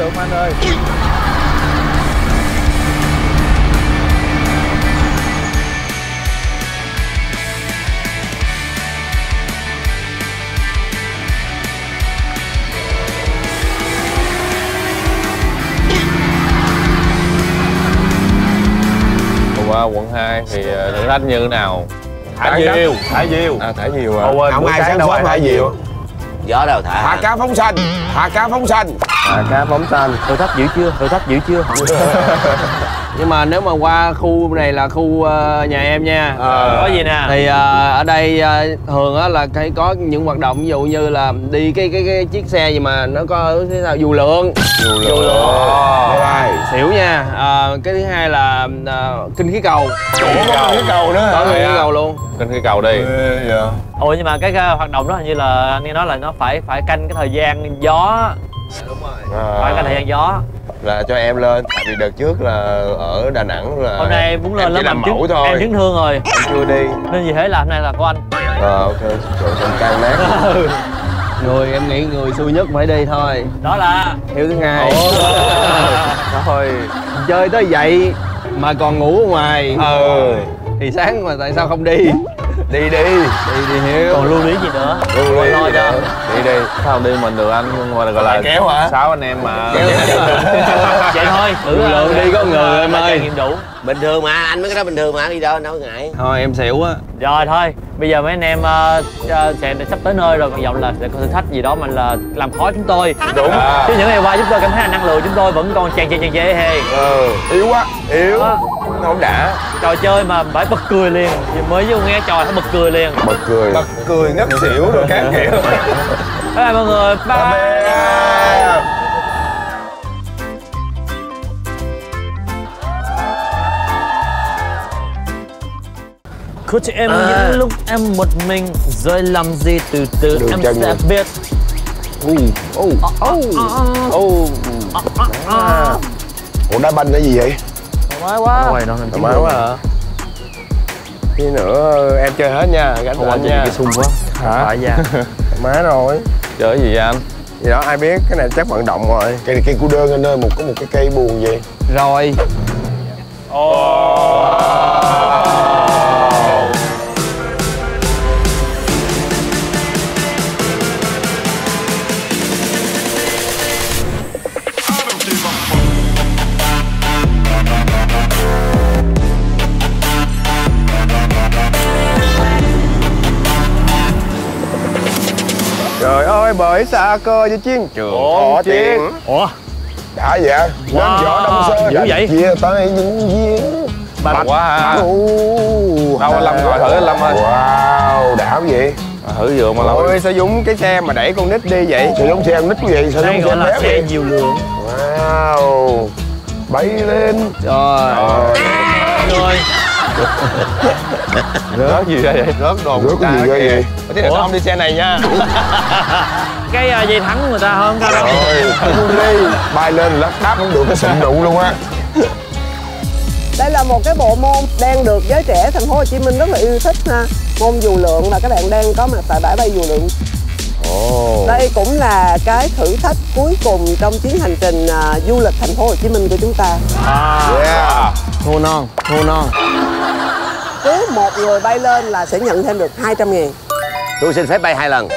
được anh ơi. Qua quận 2 thì ờ, thử thách như thế nào? Thả diều. Thả diều à thả diều à. Ồ, quên, không ai sáng đâu thả diều gió đâu thả? Thả cá phóng xanh Thả cá phóng xanh à cá phóng xanh thử thách dữ chưa? Thử thách dữ chưa? Nhưng mà nếu mà qua khu này là khu ờ, nhà em nha. Có gì nè? Thì ờ, ở đây ờ, thường á là cái có những hoạt động ví dụ như là đi cái cái cái chiếc xe gì mà nó có thế nào? Dù lượng. Dù lượng. Xỉu nha. Ờ, cái thứ hai là ờ, kinh khí cầu. Ủa có cái cầu nữa. Có kinh khí cầu luôn. Trên cái cầu đi. Vậy? ủa nhưng mà cái, cái hoạt động đó hình như là anh nghe nói là nó phải phải canh cái thời gian gió phải canh thời gian gió. Là cho em lên tại vì đợt trước là ở đà nẵng là hôm nay muốn lên em lắm chỉ làm mẫu thôi. em chấn thương rồi. Em chưa đi. Nên vì thế là hôm nay là của anh. Ờ ok trời con can nát người em nghĩ người xui nhất phải đi thôi. Đó là hiếu thứ hai. Thôi chơi tới vậy mà còn ngủ ở ngoài. Ờ thì sáng mà tại sao không đi đi đi đi đi hiếu. Còn lưu luyến gì nữa? Lưu lo gì cho. đi đi sao đi mình được anh gọi là gọi là kéo hả? sáu anh em mà. Vậy thôi thử Lưu lượng đi có người em ơi. nghiệm đủ. Bình thường mà anh mấy cái đó bình thường mà đi đâu đâu có ngại. Thôi em xỉu á. Rồi thôi bây giờ mấy anh em ờ, sẽ sắp tới nơi rồi còn vọng là sẽ có thử thách gì đó mà là làm khó chúng tôi. Đúng. Chứ những ngày qua chúng tôi cảm thấy là năng lượng chúng tôi vẫn còn tràn trề tràn trề hề ờ yếu quá yếu Không đã. Trò chơi mà phải bật cười liền. Vì mới vô nghe trò phải bật cười liền. Bật cười. Bật cười ngất xỉu rồi các kiểu bye bye mọi người bye, Bye. Có cho em những lúc em một mình Rồi làm gì từ từ Đường em sẽ rồi. biết. Ủa đá banh là gì vậy Thoải quá. Rồi nó thoải mái quá hả? Tí nữa em chơi hết nha gánh không anh nha. cái sung quá. Hả? Phải ra thoải mái rồi. Chơi gì vậy anh? Gì đó ai biết cái này chắc vận động rồi. Cây cây cu đơn anh ơi một có một cái cây buồn gì rồi trời ơi bởi xa cơ cho chiến trường thọ chiến Ủa? Đã vậy lên Wow, võ đông sơ dữ vậy? chia tay những viên bạch quá ha. Đâu anh lâm ngồi thử anh lâm ơi. wow đã vậy. À, thử vừa mà lâu. ôi sao dũng cái xe mà đẩy con nít đi vậy? Sao giống xe con nít như vậy? Sao gọi xe là bé xe vậy? nhiều lượng. Wow bay lên. Rồi. Rồi rớt gì ra vậy rớt đồ Rớt cái gì ghê vậy? thế là sao không đi xe này nha cái uh, dây thắng người ta hơn sao đâu rồi không đi bay lên lắc đáp không được cái sụn đụng luôn á Đây là một cái bộ môn đang được giới trẻ thành phố Hồ Chí Minh rất là yêu thích ha. Môn dù lượng và các bạn đang có mặt tại bãi bay dù lượng. Ồ. Đây cũng là cái thử thách cuối cùng trong chuyến hành trình à, du lịch thành phố Hồ Chí Minh của chúng ta. yeah. Thua non thua non. Cứ một người bay lên là sẽ nhận thêm được 200 ngàn. tôi xin phép bay hai lần.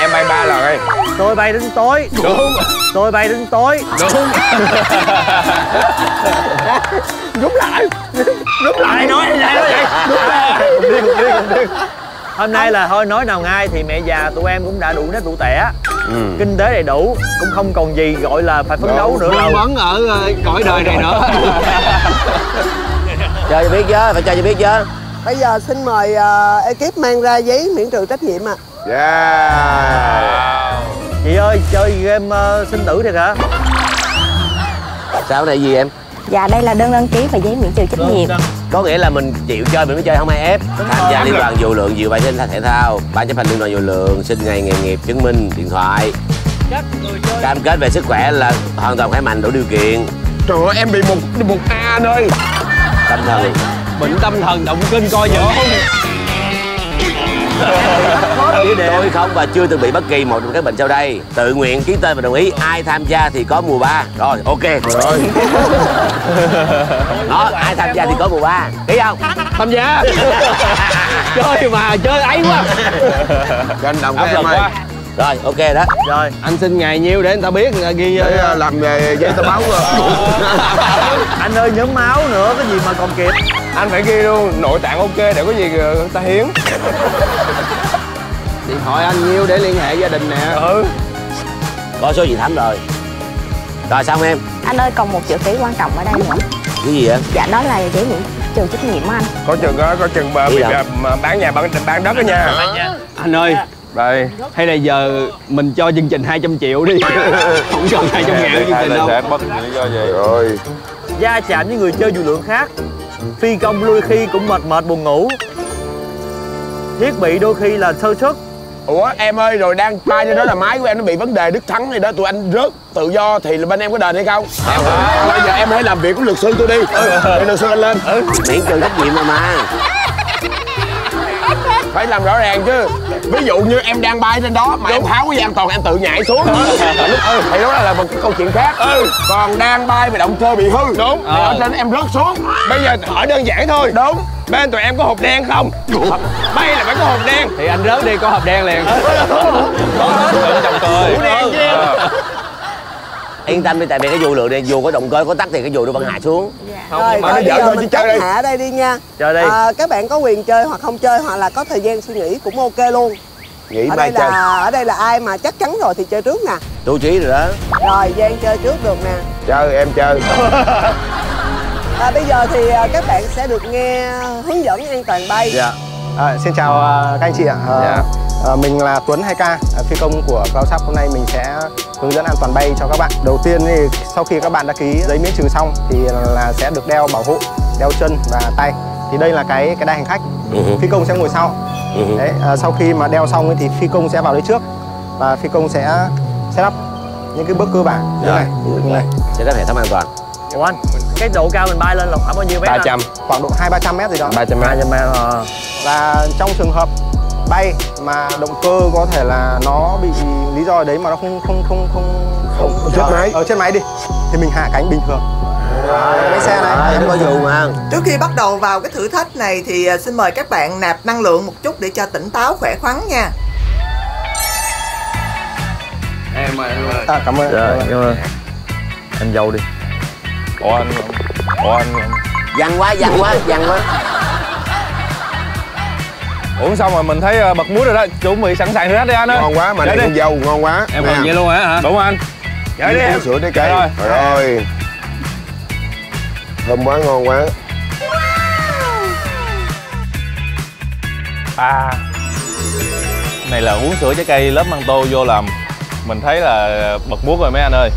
Em bay ba lần ơi tôi bay đến tối. Đúng. Tôi bay đến tối. Đúng. Rút lại. Rút lại. Nói ai nói vậy? Cùng đi cùng đi cùng đi hôm nay là thôi nói nào ngay thì mẹ già tụi em cũng đã đủ nếp đủ tẻ. Kinh tế đầy đủ cũng không còn gì gọi là phải phấn đấu nữa đâu. vấn ở ờ, cõi đời này nữa. Chơi cho biết chứ phải chơi cho biết chứ Bây giờ xin mời à, ekip mang ra giấy miễn trừ trách nhiệm ạ. yeah. Chị ơi chơi game uh, sinh tử thiệt hả? Sao này gì em Dạ đây là đơn đăng ký và giấy miễn trừ trách nhiệm. có nghĩa là mình chịu chơi mình mới chơi không ai ép. Tham gia liên đoàn dù lượng dự bài thể thể thao. Ban chấp hành liên đoàn dù lượng xin ngày nghề nghiệp chứng minh điện thoại. Chắc người chơi. Cam kết về sức khỏe là hoàn toàn khỏe mạnh đủ điều kiện. Trời ơi em bị một một A anh ơi. Tâm thần. Bệnh tâm thần động kinh coi dữ tôi không và chưa từng bị bất kỳ một trong các bệnh sau đây tự nguyện ký tên và đồng ý ai tham gia thì có mùa ba. Rồi ok Rồi. Đó ai tham gia thì có mùa ba. Ký không? Tham gia. Chơi mà chơi ấy quá. Cho anh đồng áp với lực em ơi. quá. Rồi ok đó. Rồi. Anh xin ngày nhiêu để người ta biết người ta ghi Để ờ, ờ, làm nghề giấy tờ báo rồi. Anh ơi nhóm máu nữa cái gì mà còn kịp. Anh phải ghi luôn, nội tạng ok để có gì ờ, ta hiến điện thoại anh nhiêu để liên hệ gia đình nè. Ừ. Có số gì thắm rồi. Rồi xong em. Anh ơi còn một chữ ký quan trọng ở đây nữa. Cái gì vậy? Dạ đó là giấy miễn trừ trách nhiệm của anh. Có chừng đó, có chừng mà, bị, mà bán nhà bán, bán đất đó nha. Anh ơi. Đây hay là giờ mình cho chương trình 200 triệu đi. Không cần 200 ngàn chương hai trình đâu. kỳ lý do gì Rồi gia chạm với người chơi dù lượng khác. Phi công đôi khi cũng mệt mệt buồn ngủ. Thiết bị đôi khi là sơ suất Ủa em ơi rồi đang bay trên đó là máy của em nó bị vấn đề đứt thắng này đó. Tụi anh rớt tự do thì là bên em có đền hay không? Em bây giờ em hãy làm việc của luật sư tôi đi. Ừ. luật sư anh lên. Miễn trừ trách nhiệm mà mà phải làm rõ ràng chứ. Ví dụ như em đang bay trên đó mà em tháo cái an toàn em tự nhảy xuống. Ừ. thì đó là một cái câu chuyện khác. Ừ. còn đang bay mà động cơ bị hư. Đúng. thì ở trên em rớt xuống. Bây giờ hỏi đơn giản thôi. Đúng. Bên tụi em có hộp đen không? Bay là phải có hộp đen. Thì anh rớt đi có hộp đen liền. Tưởng trong cơ đen chứ. Em yên tâm đi tại vì cái dù lượng này dù có động cơ có tắt thì cái dù nó vẫn hạ xuống. Rồi mà nó rồi dở bây giờ thôi chứ mình chơi đi. hạ ở đây đi nha. Chơi đi. à, các bạn có quyền chơi hoặc không chơi hoặc là có thời gian suy nghĩ cũng ok luôn. Nghĩ ở đây chơi. là ở đây là ai mà chắc chắn rồi thì chơi trước nè. Tu trí rồi đó. Rồi Giang chơi trước được nè. Chơi em chơi. À, bây giờ thì à, các bạn sẽ được nghe hướng dẫn an toàn bay. Dạ. À, xin chào à, các anh chị ạ. À, Dạ. À, mình là Tuấn 2K, à, phi công của Cloudshop. Hôm nay mình sẽ hướng dẫn an toàn bay cho các bạn. Đầu tiên thì sau khi các bạn đã ký giấy miễn trừ xong thì là sẽ được đeo bảo hộ, đeo chân và tay. Thì đây là cái cái đai hành khách. Ừ. Phi công sẽ ngồi sau. Ừ. Đấy, à, sau khi mà đeo xong ấy thì phi công sẽ vào đây trước và phi công sẽ set up những cái bước cơ bản như này, như này, sẽ có hệ thống an toàn ủa anh cái độ cao mình bay lên là khoảng bao nhiêu mét anh? 300 khoảng độ 2 300 mét gì đó. 300 mét 300 mét à. và trong trường hợp bay mà động cơ có thể là nó bị lý do đấy mà nó không không không không không chết máy. ở trên máy đi. Thì mình hạ cánh bình thường. Cái xe này em có dù mà Trước khi bắt đầu vào cái thử thách này thì à, xin mời các bạn nạp năng lượng một chút để cho tỉnh táo khỏe khoắn nha. em ơi em ơi à, cảm ơn rồi cảm ơn. Em dâu đi. Ủa anh ủa anh dằn quá dằn quá dằn quá uống xong rồi mình thấy ờ, bật muối rồi đó? Chuẩn bị sẵn sàng hết đi anh ơi. Ngon quá mà này đi. con dâu ngon quá. Em còn vậy luôn hả? Hả đúng anh? Chơi đi. em sữa trái cây. Rồi. rồi thơm quá ngon quá. À. Này là uống sữa trái cây lớp măng tô vô làm mình thấy là bật muốt rồi mấy anh ơi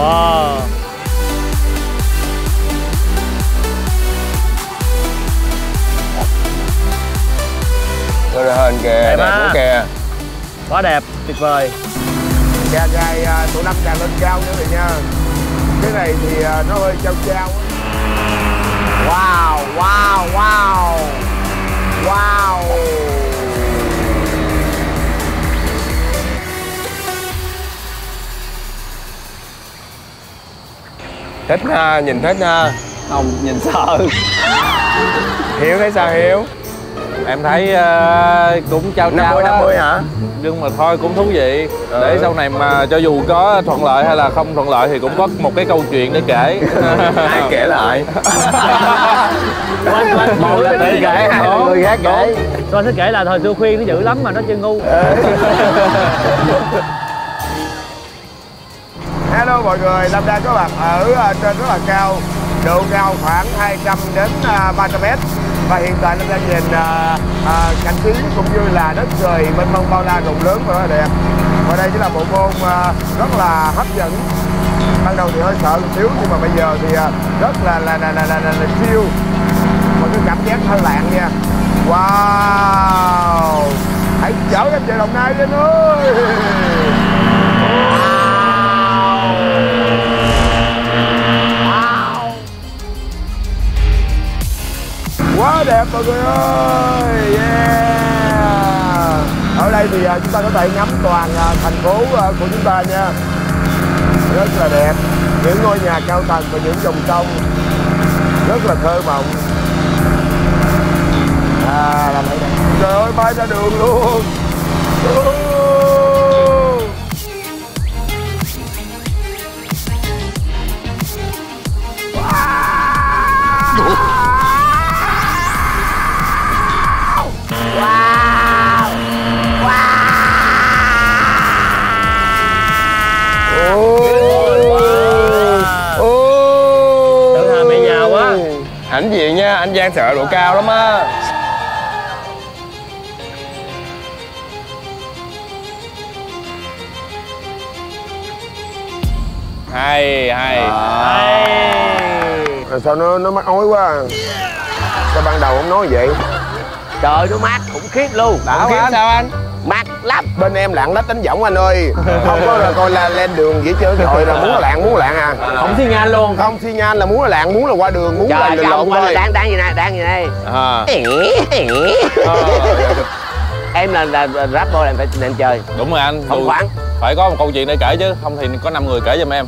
wow. Đưa ra hình kìa, Đẹp đẹp quá kìa. Quá đẹp tuyệt vời. Ga gai tụi năm càng lên cao nữa rồi nha. Cái này thì à, nó hơi trao trao wow wow wow. Wow Thích ha, nhìn thích ha không nhìn sợ Hiếu thấy sao Hiếu? em thấy ờ, cũng trao trao 50 á. 50 hả? nhưng mà thôi cũng thú vị để sau này mà cho dù có thuận lợi hay là không thuận lợi thì cũng có một cái câu chuyện để kể Ai kể lại? Một Để cái kể, hai người khác kể. Tôi sẽ kể là thời xưa khuyên nó dữ lắm mà nó chơi ngu Hello mọi người, Lâm đang có mặt ở ờ, trên rất là cao Độ cao khoảng 200 đến ờ, 300 mét. Và hiện tại Lâm đang nhìn ờ, cảnh trí cũng như là đất trời mênh mông bao la rộng lớn và rất là đẹp. Và đây chính là bộ môn rất là hấp dẫn. Ban đầu thì hơi sợ một xíu nhưng mà bây giờ thì rất là là là là, là, là, là chill. Một cái cảm giác hơi lạng nha. Wow! Hãy chở em về Đồng Nai lên ơi! Quá đẹp mọi người ơi. Yeah. Ở đây thì à, chúng ta có thể ngắm toàn à, thành phố à, của chúng ta nha. Rất là đẹp. Những ngôi nhà cao tầng và những dòng sông. Rất là thơ mộng. À là trời ơi, bay ra đường luôn. Ảnh gì nha, anh Giang sợ độ cao lắm á. Hay hay. Rồi sao nó nó mắc ói quá à? sao ban đầu không nói vậy? Trời nó mát khủng khiếp luôn. Không kiếm sao anh? Lắm. Bên em lạng lách đánh võng anh ơi. Không có là coi là lên đường vậy chứ rồi là muốn là lạng muốn lạng à. Không xi nhan luôn. Không xi nhan là muốn là lạng muốn là qua đường muốn là Trời trời lộn quên thôi. đáng đáng gì nè đáng gì đây? À, Em là, là, là rapper là em phải nên chơi. Đúng rồi anh Không Tôi khoản phải có một câu chuyện để kể chứ không thì có 5 người kể giùm em.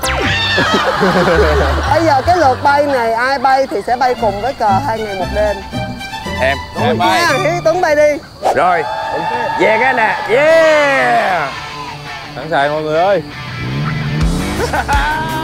Bây giờ cái lượt bay này ai bay thì sẽ bay cùng với cờ hai ngày một đêm em em ơi Hiếu Tuấn bay đi. Rồi, về cái nè, yeah. Sẵn sàng mọi người ơi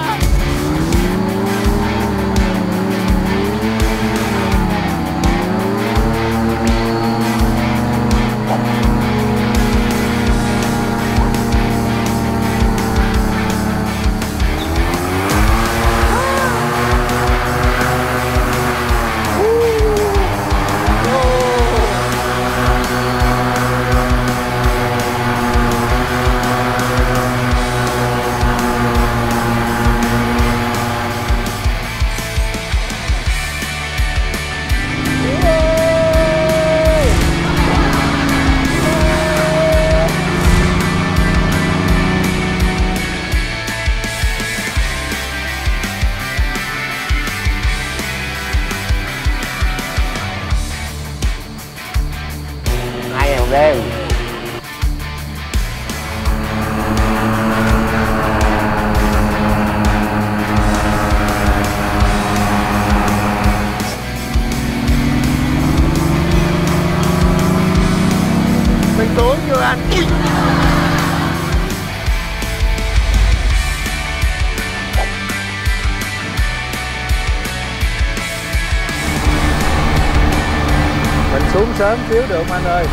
sớm xíu được không anh ơi.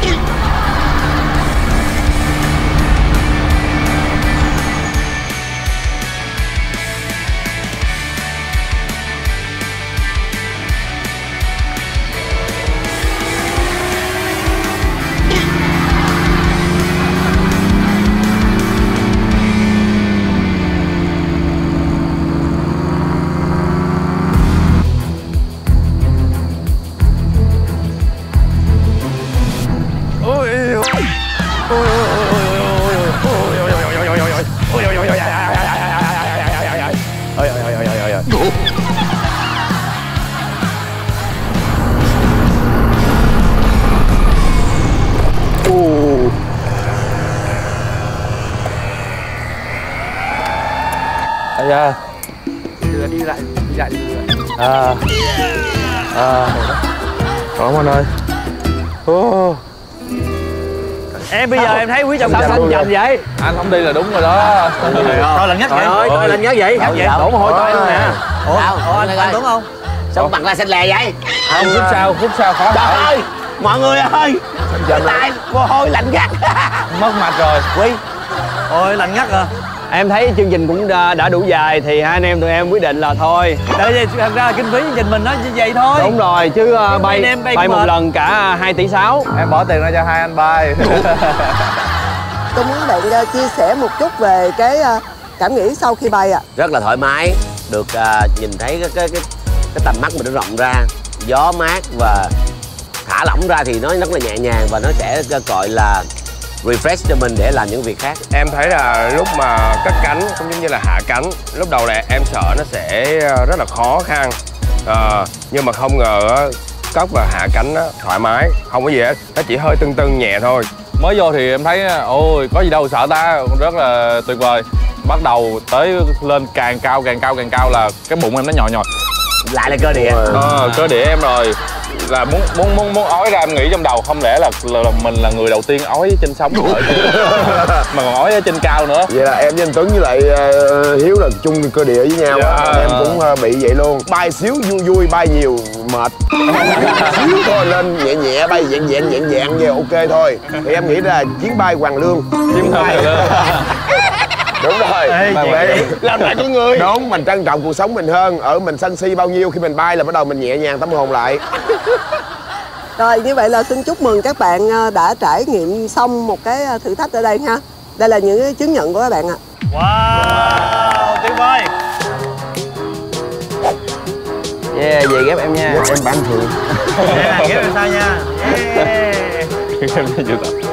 À. Ổn anh ơi. Em bây giờ em thấy quý chồng sao xanh dầm vậy? Anh không đi là đúng rồi đó. Thôi lần nhắc vậy thôi lần nhắc vậy. Đổ mồ hôi cho anh nè. Ủa Đâu? ủa anh anh đúng không? Sao mặt là xanh lè vậy? Không phút sau phút sau khó trời thở. ơi mọi người ơi. Cái tay mồ hôi lạnh ngắt. Mất mạch rồi. Quý. Ôi lạnh ngắt à em thấy chương trình cũng đã, đã đủ dài thì hai anh em tụi em quyết định là thôi. Tại vì thật ra là kinh phí chương trình mình nó như vậy thôi. Đúng rồi chứ uh, bay em bay bay một mệt. lần cả 2 tỷ 6 em bỏ tiền ra cho hai anh bay. Tôi muốn bạn ờ, chia sẻ một chút về cái ờ, cảm nghĩ sau khi bay ạ. Rất là thoải mái được à, nhìn thấy cái cái cái cái tầm mắt mình nó rộng ra gió mát và thả lỏng ra thì nó rất là nhẹ nhàng và nó sẽ gọi là refresh cho mình để làm những việc khác. Em thấy là lúc mà cất cánh cũng giống như là hạ cánh Lúc đầu là em sợ nó sẽ rất là khó khăn. Ờ, Nhưng mà không ngờ á, cất và hạ cánh á, thoải mái Không có gì hết, nó chỉ hơi tưng tưng nhẹ thôi. Mới vô thì em thấy ôi có gì đâu sợ ta rất là tuyệt vời. Bắt đầu tới lên càng cao càng cao càng cao là cái bụng em nó nhồi nhồi lại là cơ địa. Ờ cơ địa em rồi là muốn muốn muốn muốn ói ra em nghĩ trong đầu không lẽ là, là, là mình là người đầu tiên ói trên sông ở mà còn ói ở trên cao nữa. Vậy là em với anh Tuấn với lại ờ, Hiếu là chung cơ địa với nhau á. Dạ. Em cũng ờ, bị vậy luôn. Bay xíu vui vui, bay nhiều mệt. Xíu thôi lên nhẹ nhẹ, bay dạng dạng dạng dạng về ok thôi. Thì em nghĩ là chuyến bay hoàng lương. Chuyến bay Đúng rồi. Ê, Mà vậy-? Làm lại con người. Đúng, mình trân trọng cuộc sống mình hơn. Ở mình sân si bao nhiêu khi mình bay là bắt đầu mình nhẹ nhàng tâm hồn lại. Rồi như vậy là xin chúc mừng các bạn ờ, đã trải nghiệm xong một cái ờ, thử thách ở đây ha. Đây là những cái chứng nhận của các bạn ạ. Wow tuyệt vời. Yeah về ghép em nha. Em bán thường yeah, ghép em sao nha. Yeah.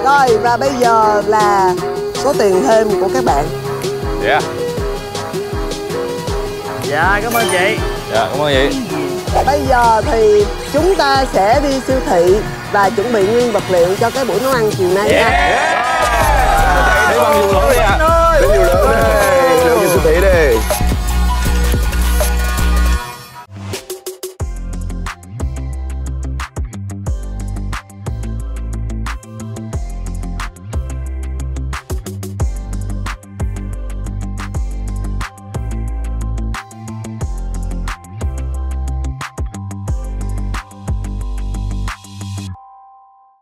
rồi và bây giờ là số tiền thêm của các bạn dạ dạ cảm ơn chị dạ cảm ơn chị bây giờ thì chúng ta sẽ đi siêu thị và chuẩn bị nguyên vật liệu cho cái buổi nấu ăn chiều nay nha đi bằng dù lửa đi ạ Đến nhiều lượng đi Lượng siêu thị đi